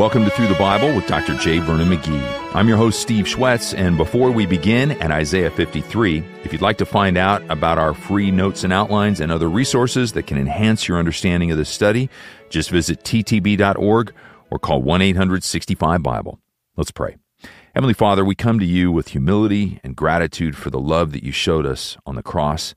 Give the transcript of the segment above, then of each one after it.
Welcome to Through the Bible with Dr. J. Vernon McGee. I'm your host, Steve Schwartz, and before we begin at Isaiah 53, if you'd like to find out about our free notes and outlines and other resources that can enhance your understanding of this study, just visit ttb.org or call 1 800 65 Bible. Let's pray. Heavenly Father, we come to you with humility and gratitude for the love that you showed us on the cross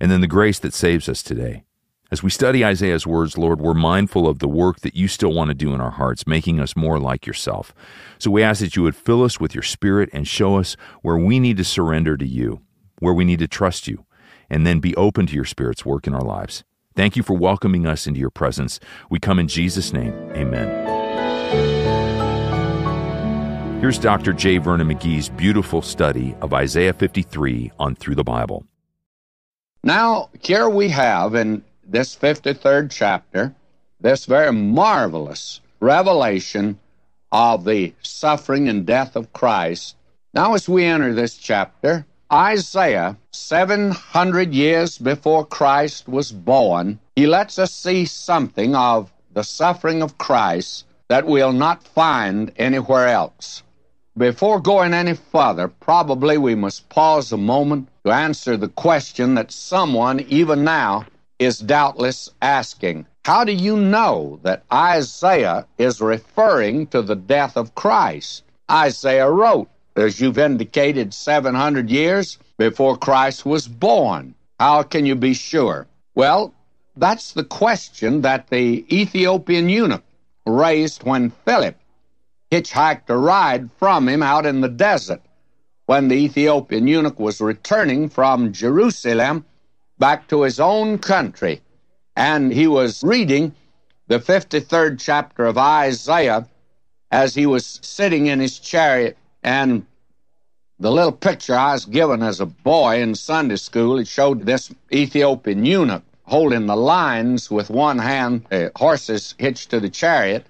and then the grace that saves us today. As we study Isaiah's words, Lord, we're mindful of the work that you still want to do in our hearts, making us more like yourself. So we ask that you would fill us with your spirit and show us where we need to surrender to you, where we need to trust you, and then be open to your spirit's work in our lives. Thank you for welcoming us into your presence. We come in Jesus' name. Amen. Here's Dr. J. Vernon McGee's beautiful study of Isaiah 53 on Through the Bible. Now, here we have in this 53rd chapter, this very marvelous revelation of the suffering and death of Christ. Now, as we enter this chapter, Isaiah, 700 years before Christ was born, he lets us see something of the suffering of Christ that we'll not find anywhere else. Before going any further, probably we must pause a moment to answer the question that someone, even now, is doubtless asking How do you know that Isaiah is referring to the death of Christ? Isaiah wrote, as you've indicated, 700 years before Christ was born. How can you be sure? Well, that's the question that the Ethiopian eunuch raised when Philip hitchhiked a ride from him out in the desert when the Ethiopian eunuch was returning from Jerusalem back to his own country. And he was reading the 53rd chapter of Isaiah as he was sitting in his chariot. And the little picture I was given as a boy in Sunday school, it showed this Ethiopian eunuch holding the lines with one hand, the horses hitched to the chariot,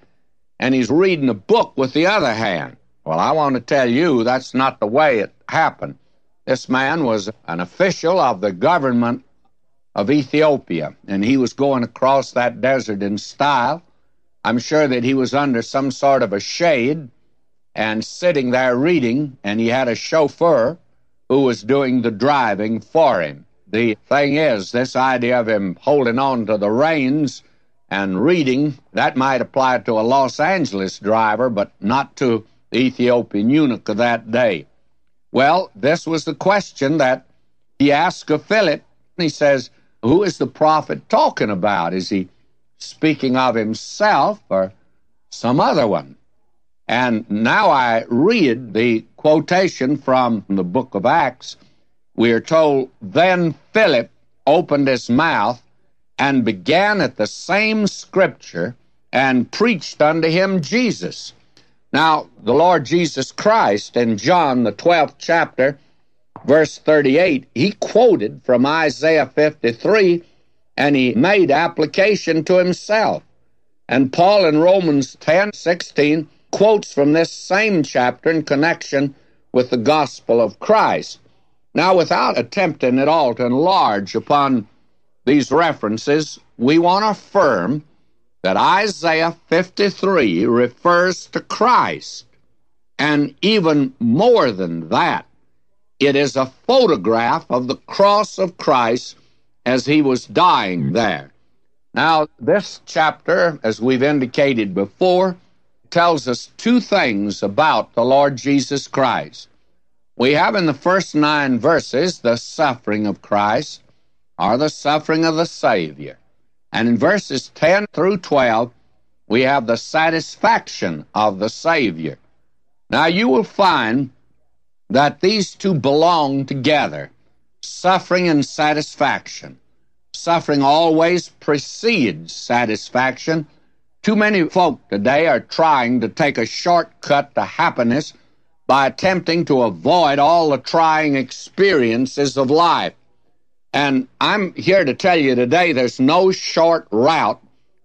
and he's reading a book with the other hand. Well, I want to tell you that's not the way it happened. This man was an official of the government of Ethiopia, and he was going across that desert in style. I'm sure that he was under some sort of a shade and sitting there reading, and he had a chauffeur who was doing the driving for him. The thing is, this idea of him holding on to the reins and reading, that might apply to a Los Angeles driver, but not to the Ethiopian eunuch of that day. Well, this was the question that he asked of Philip. He says, who is the prophet talking about? Is he speaking of himself or some other one? And now I read the quotation from the book of Acts. We are told, Then Philip opened his mouth and began at the same scripture and preached unto him Jesus. Now, the Lord Jesus Christ in John, the 12th chapter, verse 38, he quoted from Isaiah 53 and he made application to himself. And Paul in Romans 10 16 quotes from this same chapter in connection with the gospel of Christ. Now, without attempting at all to enlarge upon these references, we want to affirm that Isaiah 53 refers to Christ. And even more than that, it is a photograph of the cross of Christ as he was dying there. Now, this chapter, as we've indicated before, tells us two things about the Lord Jesus Christ. We have in the first nine verses the suffering of Christ, or the suffering of the Savior. And in verses 10 through 12, we have the satisfaction of the Savior. Now, you will find that these two belong together suffering and satisfaction. Suffering always precedes satisfaction. Too many folk today are trying to take a shortcut to happiness by attempting to avoid all the trying experiences of life. And I'm here to tell you today there's no short route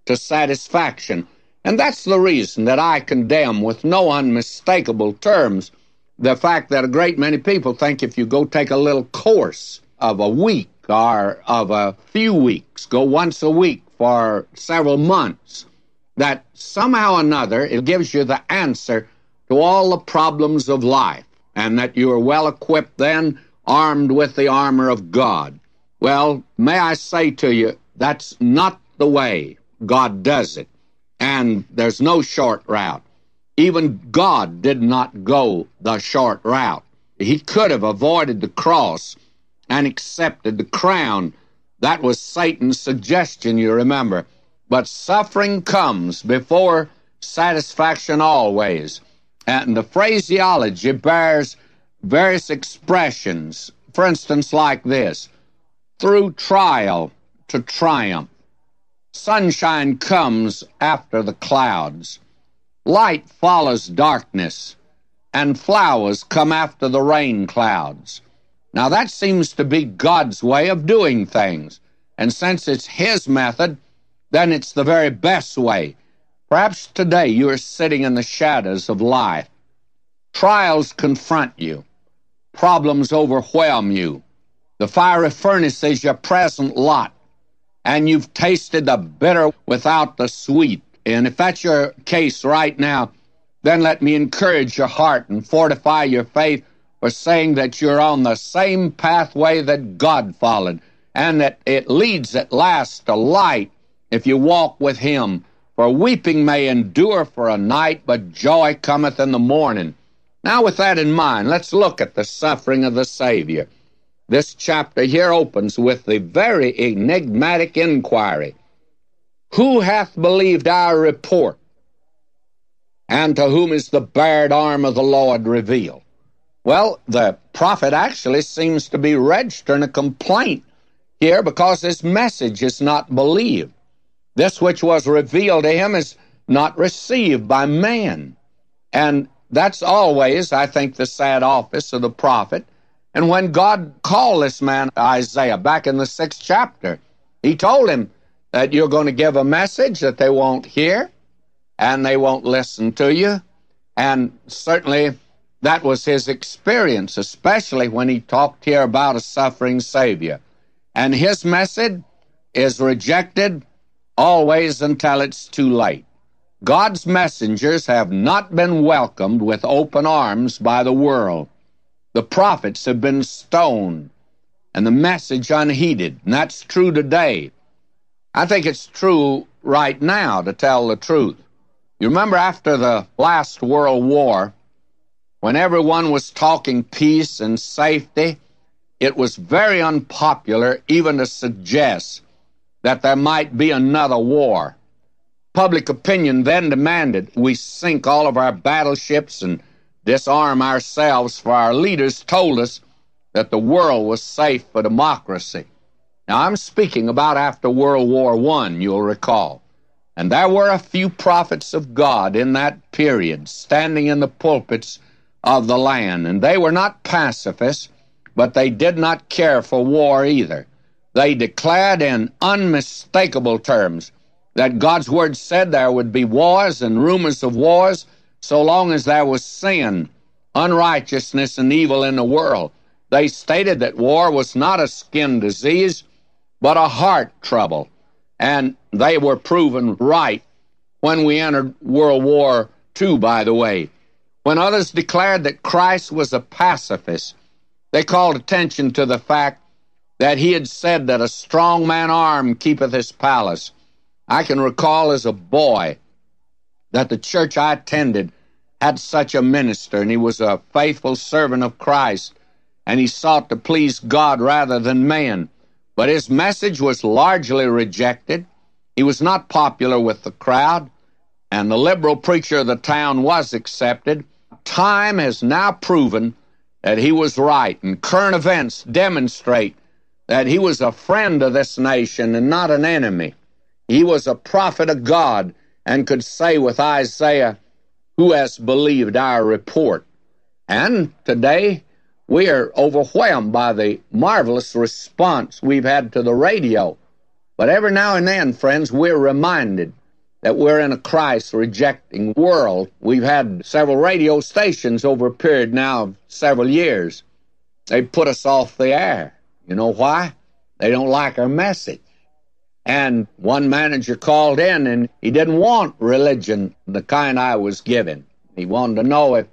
to satisfaction. And that's the reason that I condemn with no unmistakable terms the fact that a great many people think if you go take a little course of a week or of a few weeks, go once a week for several months, that somehow or another it gives you the answer to all the problems of life, and that you are well equipped then, armed with the armor of God. Well, may I say to you, that's not the way God does it, and there's no short route. Even God did not go the short route. He could have avoided the cross and accepted the crown. That was Satan's suggestion, you remember. But suffering comes before satisfaction always. And the phraseology bears various expressions. For instance, like this through trial to triumph. Sunshine comes after the clouds. Light follows darkness, and flowers come after the rain clouds. Now, that seems to be God's way of doing things. And since it's His method, then it's the very best way. Perhaps today you are sitting in the shadows of life. Trials confront you, problems overwhelm you. The fiery furnace is your present lot, and you've tasted the bitter without the sweet. And if that's your case right now, then let me encourage your heart and fortify your faith by saying that you're on the same pathway that God followed, and that it leads at last to light if you walk with Him. For weeping may endure for a night, but joy cometh in the morning. Now, with that in mind, let's look at the suffering of the Savior. This chapter here opens with the very enigmatic inquiry who hath believed our report? And to whom is the bared arm of the Lord revealed? Well, the prophet actually seems to be registering a complaint here because his message is not believed. This which was revealed to him is not received by man. And that's always, I think, the sad office of the prophet. And when God called this man, Isaiah, back in the sixth chapter, he told him, that you're going to give a message that they won't hear and they won't listen to you. And certainly that was his experience, especially when he talked here about a suffering Savior. And his message is rejected always until it's too late. God's messengers have not been welcomed with open arms by the world. The prophets have been stoned and the message unheeded. And that's true today. I think it's true right now, to tell the truth. You remember after the last World War, when everyone was talking peace and safety, it was very unpopular even to suggest that there might be another war. Public opinion then demanded we sink all of our battleships and disarm ourselves, for our leaders told us that the world was safe for democracy. Now, I'm speaking about after World War I, you'll recall. And there were a few prophets of God in that period standing in the pulpits of the land. And they were not pacifists, but they did not care for war either. They declared in unmistakable terms that God's word said there would be wars and rumors of wars so long as there was sin, unrighteousness, and evil in the world. They stated that war was not a skin disease, but a heart trouble. And they were proven right when we entered World War II, by the way. When others declared that Christ was a pacifist, they called attention to the fact that he had said that a strong man arm keepeth his palace. I can recall as a boy that the church I attended had such a minister, and he was a faithful servant of Christ, and he sought to please God rather than man. But his message was largely rejected. He was not popular with the crowd, and the liberal preacher of the town was accepted. Time has now proven that he was right, and current events demonstrate that he was a friend of this nation and not an enemy. He was a prophet of God and could say with Isaiah, Who has believed our report? And today, we are overwhelmed by the marvelous response we've had to the radio. But every now and then, friends, we're reminded that we're in a Christ rejecting world. We've had several radio stations over a period now of several years. They put us off the air. You know why? They don't like our message. And one manager called in and he didn't want religion the kind I was giving. He wanted to know if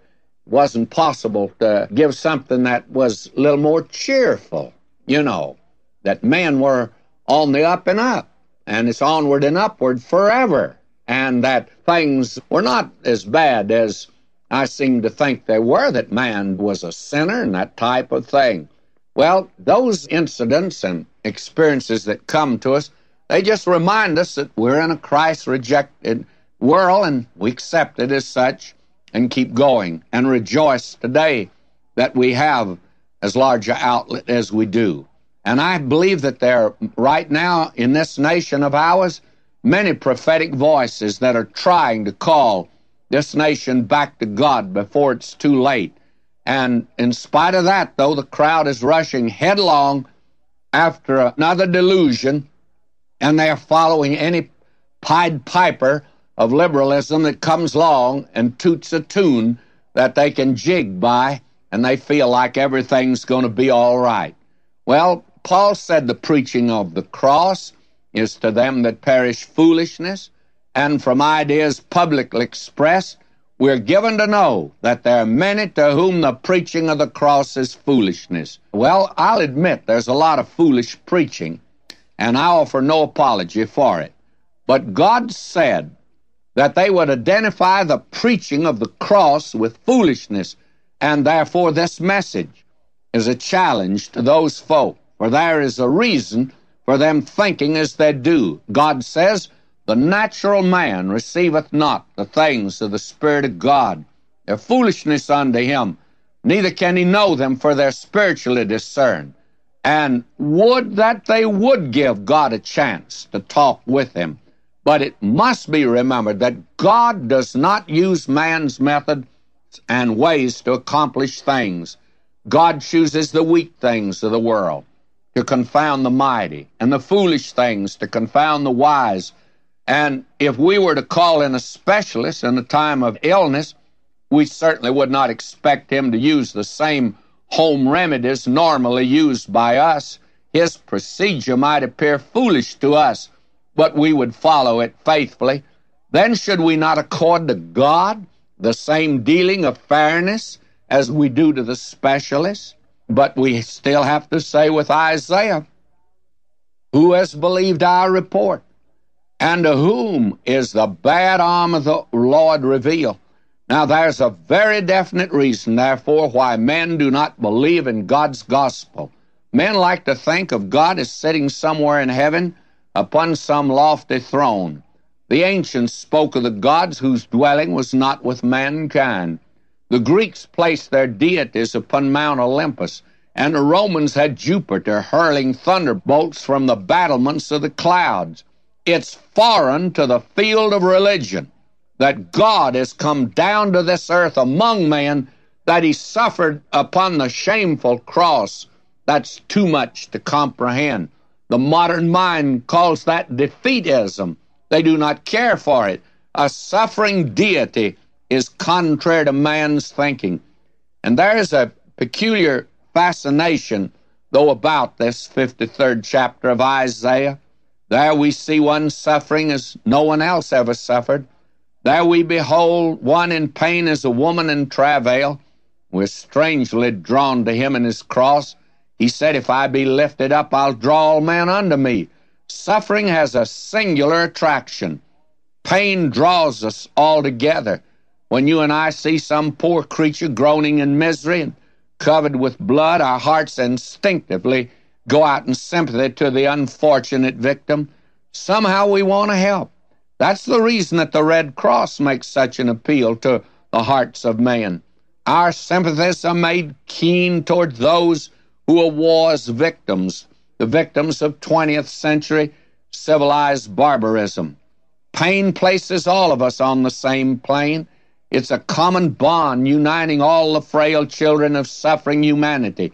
wasn't possible to give something that was a little more cheerful, you know, that men were on the up and up, and it's onward and upward forever, and that things were not as bad as I seemed to think they were, that man was a sinner and that type of thing. Well, those incidents and experiences that come to us, they just remind us that we're in a Christ rejected world and we accept it as such and keep going and rejoice today that we have as large an outlet as we do. And I believe that there, right now in this nation of ours, many prophetic voices that are trying to call this nation back to God before it's too late. And in spite of that, though, the crowd is rushing headlong after another delusion, and they are following any Pied Piper of liberalism that comes along and toots a tune that they can jig by, and they feel like everything's going to be all right. Well, Paul said the preaching of the cross is to them that perish foolishness, and from ideas publicly expressed, we're given to know that there are many to whom the preaching of the cross is foolishness. Well, I'll admit there's a lot of foolish preaching, and I offer no apology for it. But God said that they would identify the preaching of the cross with foolishness, and therefore this message is a challenge to those folk for there is a reason for them thinking as they do. God says, The natural man receiveth not the things of the Spirit of God. They're foolishness unto him, neither can he know them, for they're spiritually discerned. And would that they would give God a chance to talk with him. But it must be remembered that God does not use man's methods and ways to accomplish things. God chooses the weak things of the world to confound the mighty, and the foolish things to confound the wise. And if we were to call in a specialist in a time of illness, we certainly would not expect him to use the same home remedies normally used by us. His procedure might appear foolish to us, but we would follow it faithfully. Then should we not accord to God the same dealing of fairness as we do to the specialists? But we still have to say with Isaiah, Who has believed our report? And to whom is the bad arm of the Lord revealed? Now, there's a very definite reason, therefore, why men do not believe in God's gospel. Men like to think of God as sitting somewhere in heaven upon some lofty throne. The ancients spoke of the gods whose dwelling was not with mankind. The Greeks placed their deities upon Mount Olympus, and the Romans had Jupiter hurling thunderbolts from the battlements of the clouds. It's foreign to the field of religion that God has come down to this earth among men, that he suffered upon the shameful cross. That's too much to comprehend. The modern mind calls that defeatism. They do not care for it. A suffering deity is contrary to man's thinking. And there is a peculiar fascination, though, about this 53rd chapter of Isaiah. There we see one suffering as no one else ever suffered. There we behold one in pain as a woman in travail. We're strangely drawn to him and his cross. He said, If I be lifted up, I'll draw all men unto me. Suffering has a singular attraction. Pain draws us all together. When you and I see some poor creature groaning in misery and covered with blood, our hearts instinctively go out in sympathy to the unfortunate victim. Somehow we want to help. That's the reason that the Red Cross makes such an appeal to the hearts of men. Our sympathies are made keen toward those who are war's victims, the victims of 20th century civilized barbarism. Pain places all of us on the same plane. It's a common bond uniting all the frail children of suffering humanity.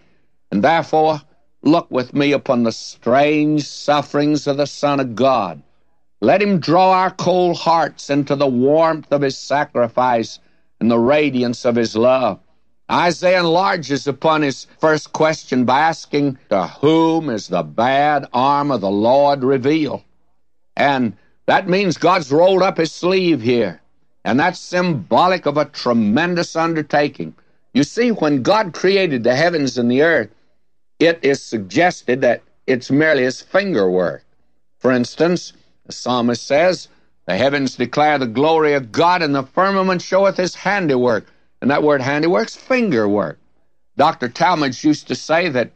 And therefore, look with me upon the strange sufferings of the Son of God. Let him draw our cold hearts into the warmth of his sacrifice and the radiance of his love. Isaiah enlarges upon his first question by asking, To whom is the bad arm of the Lord revealed? And that means God's rolled up his sleeve here. And that's symbolic of a tremendous undertaking. You see, when God created the heavens and the earth, it is suggested that it's merely his finger work. For instance, the psalmist says, The heavens declare the glory of God, and the firmament showeth his handiwork. And that word handiwork's finger work. Dr. Talmage used to say that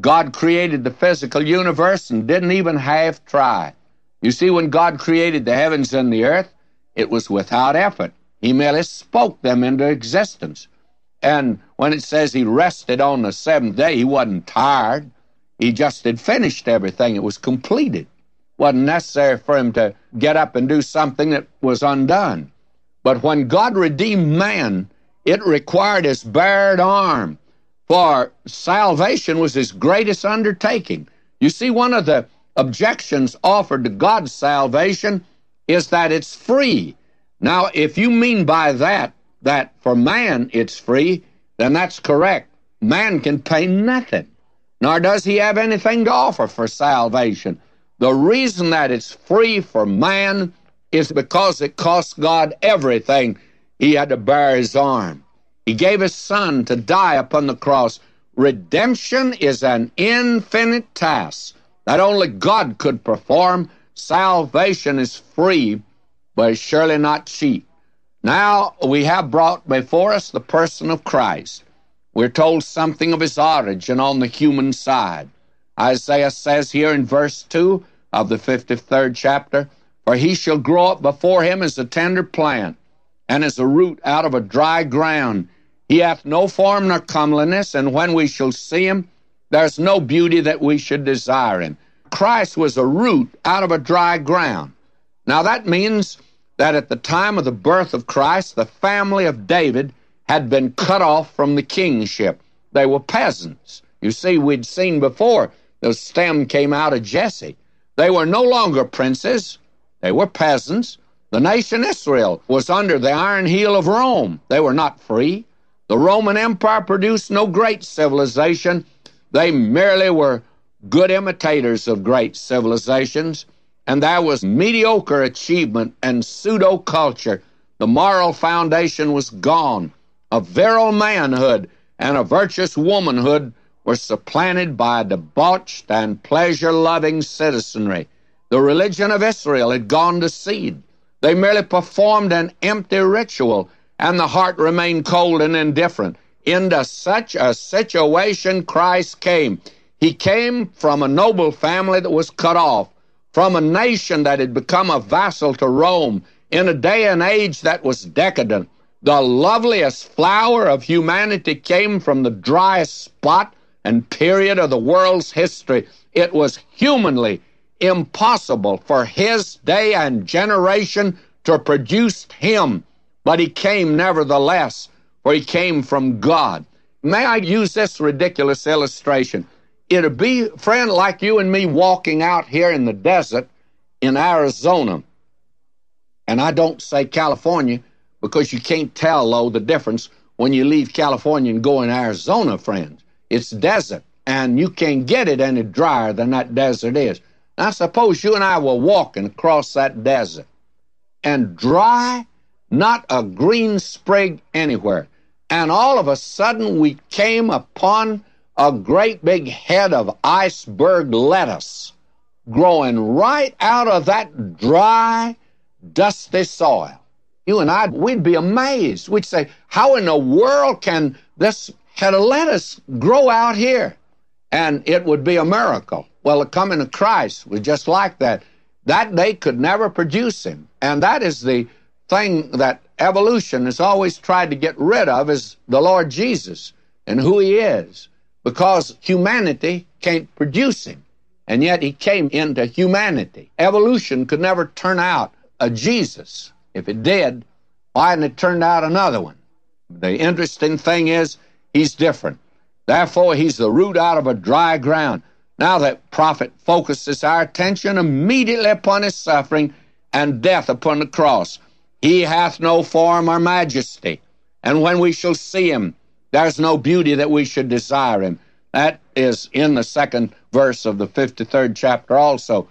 God created the physical universe and didn't even half try. You see, when God created the heavens and the earth, it was without effort. He merely spoke them into existence. And when it says he rested on the seventh day, he wasn't tired. He just had finished everything. It was completed. wasn't necessary for him to get up and do something that was undone. But when God redeemed man, it required his bared arm, for salvation was his greatest undertaking. You see, one of the objections offered to God's salvation is that it's free. Now, if you mean by that that for man it's free, then that's correct. Man can pay nothing, nor does he have anything to offer for salvation. The reason that it's free for man is because it costs God everything. He had to bear his arm. He gave his son to die upon the cross. Redemption is an infinite task that only God could perform. Salvation is free, but surely not cheap. Now we have brought before us the person of Christ. We're told something of his origin on the human side. Isaiah says here in verse 2 of the 53rd chapter, For he shall grow up before him as a tender plant, and as a root out of a dry ground. He hath no form nor comeliness, and when we shall see him, there's no beauty that we should desire him. Christ was a root out of a dry ground. Now that means that at the time of the birth of Christ, the family of David had been cut off from the kingship. They were peasants. You see, we'd seen before the stem came out of Jesse. They were no longer princes, they were peasants. The nation Israel was under the iron heel of Rome. They were not free. The Roman Empire produced no great civilization. They merely were good imitators of great civilizations, and there was mediocre achievement and pseudo culture. The moral foundation was gone. A virile manhood and a virtuous womanhood were supplanted by a debauched and pleasure loving citizenry. The religion of Israel had gone to seed. They merely performed an empty ritual, and the heart remained cold and indifferent. Into such a situation Christ came. He came from a noble family that was cut off, from a nation that had become a vassal to Rome in a day and age that was decadent. The loveliest flower of humanity came from the driest spot and period of the world's history. It was humanly impossible for his day and generation to produce him, but he came nevertheless, for he came from God. May I use this ridiculous illustration? It'd be, friend, like you and me walking out here in the desert in Arizona. And I don't say California because you can't tell, though, the difference when you leave California and go in Arizona, friends. It's desert, and you can't get it any drier than that desert is. Now, suppose you and I were walking across that desert, and dry, not a green sprig anywhere. And all of a sudden, we came upon a great big head of iceberg lettuce growing right out of that dry, dusty soil. You and I, we'd be amazed. We'd say, How in the world can this head of lettuce grow out here? And it would be a miracle. Well, the coming of Christ was just like that. That they could never produce him. And that is the thing that evolution has always tried to get rid of is the Lord Jesus and who he is because humanity can't produce him. And yet he came into humanity. Evolution could never turn out a Jesus. If it did, why hadn't it turned out another one? The interesting thing is, he's different. Therefore, he's the root out of a dry ground. Now that prophet focuses our attention immediately upon his suffering and death upon the cross. He hath no form or majesty. And when we shall see him, there's no beauty that we should desire him. That is in the second verse of the 53rd chapter also.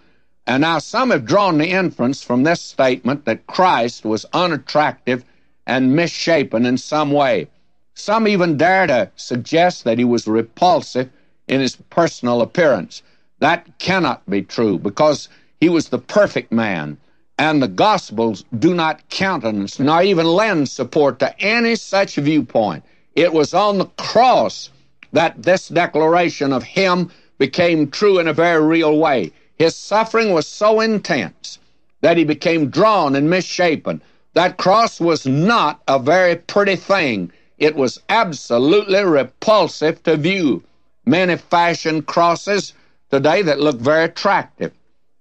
And now some have drawn the inference from this statement that Christ was unattractive and misshapen in some way. Some even dare to suggest that he was repulsive in his personal appearance. That cannot be true because he was the perfect man, and the Gospels do not countenance nor even lend support to any such viewpoint. It was on the cross that this declaration of him became true in a very real way. His suffering was so intense that he became drawn and misshapen. That cross was not a very pretty thing. It was absolutely repulsive to view. Many fashion crosses today that look very attractive,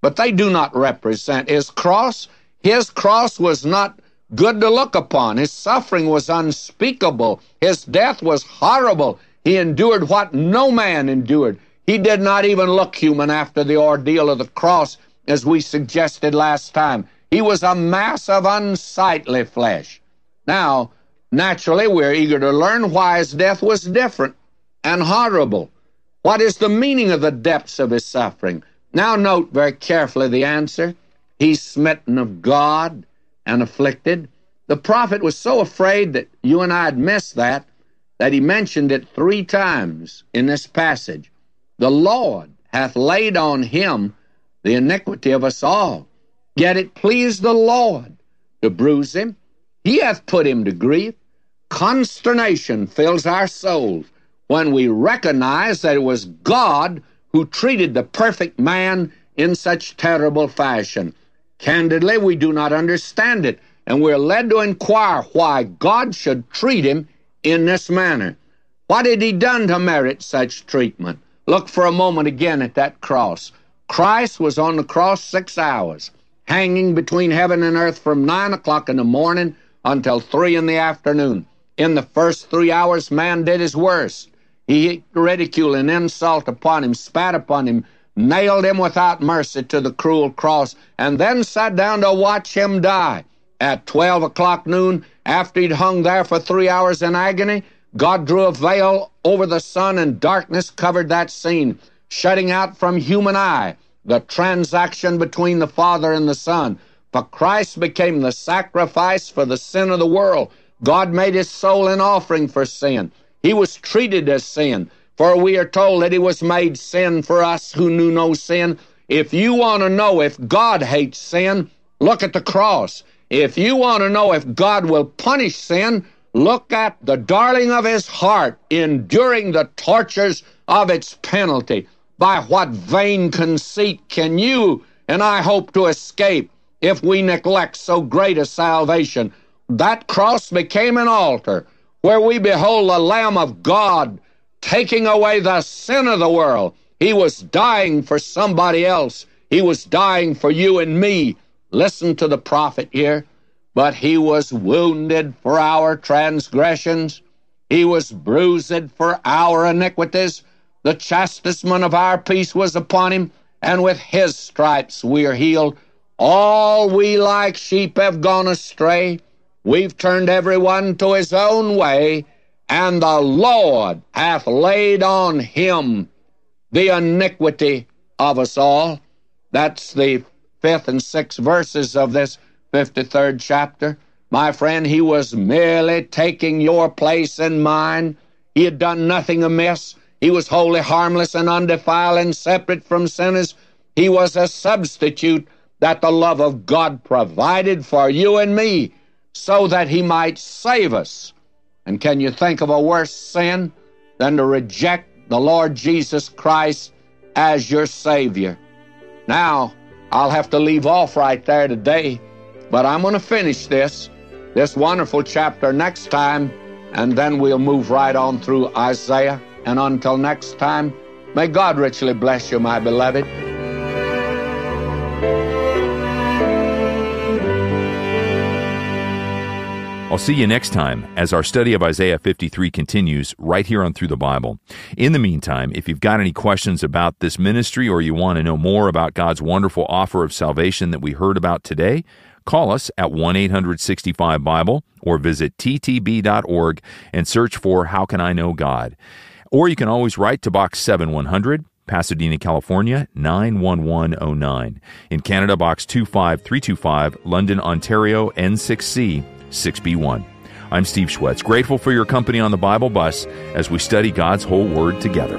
but they do not represent his cross. His cross was not good to look upon. His suffering was unspeakable. His death was horrible. He endured what no man endured. He did not even look human after the ordeal of the cross, as we suggested last time. He was a mass of unsightly flesh. Now, naturally, we're eager to learn why his death was different and horrible. What is the meaning of the depths of his suffering? Now, note very carefully the answer. He's smitten of God and afflicted. The prophet was so afraid that you and I had missed that that he mentioned it three times in this passage. The Lord hath laid on him the iniquity of us all. Yet it pleased the Lord to bruise him. He hath put him to grief. Consternation fills our souls when we recognize that it was God who treated the perfect man in such terrible fashion. Candidly, we do not understand it, and we're led to inquire why God should treat him in this manner. What had he done to merit such treatment? Look for a moment again at that cross. Christ was on the cross six hours, hanging between heaven and earth from nine o'clock in the morning until three in the afternoon. In the first three hours, man did his worst. He heaped ridicule and insult upon him, spat upon him, nailed him without mercy to the cruel cross, and then sat down to watch him die. At 12 o'clock noon, after he'd hung there for three hours in agony, God drew a veil over the sun and darkness covered that scene, shutting out from human eye the transaction between the Father and the Son. For Christ became the sacrifice for the sin of the world. God made his soul an offering for sin. He was treated as sin, for we are told that he was made sin for us who knew no sin. If you want to know if God hates sin, look at the cross. If you want to know if God will punish sin, look at the darling of his heart enduring the tortures of its penalty. By what vain conceit can you and I hope to escape if we neglect so great a salvation? That cross became an altar where we behold the Lamb of God taking away the sin of the world. He was dying for somebody else. He was dying for you and me. Listen to the prophet here. But he was wounded for our transgressions, he was bruised for our iniquities. The chastisement of our peace was upon him, and with his stripes we are healed. All we like sheep have gone astray. We've turned everyone to his own way, and the Lord hath laid on him the iniquity of us all. That's the fifth and sixth verses of this 53rd chapter. My friend, he was merely taking your place and mine. He had done nothing amiss. He was wholly harmless and undefiled and separate from sinners. He was a substitute that the love of God provided for you and me so that he might save us. And can you think of a worse sin than to reject the Lord Jesus Christ as your Savior? Now, I'll have to leave off right there today, but I'm going to finish this, this wonderful chapter next time, and then we'll move right on through Isaiah. And until next time, may God richly bless you, my beloved. I'll see you next time as our study of Isaiah 53 continues right here on Through the Bible. In the meantime, if you've got any questions about this ministry or you want to know more about God's wonderful offer of salvation that we heard about today, call us at 1 865 Bible or visit ttb.org and search for How Can I Know God? Or you can always write to Box 7100. Pasadena, California 91109. In Canada, Box 25325, London, Ontario N6C 6B1. I'm Steve Schwartz, grateful for your company on the Bible Bus as we study God's whole Word together.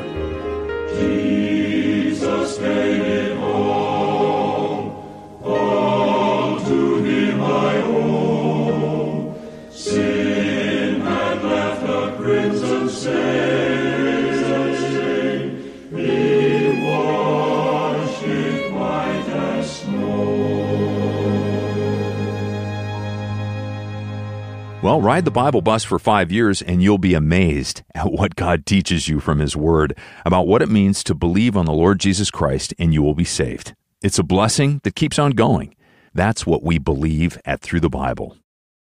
Well, ride the Bible bus for five years and you'll be amazed at what God teaches you from His Word about what it means to believe on the Lord Jesus Christ and you will be saved. It's a blessing that keeps on going. That's what we believe at Through the Bible.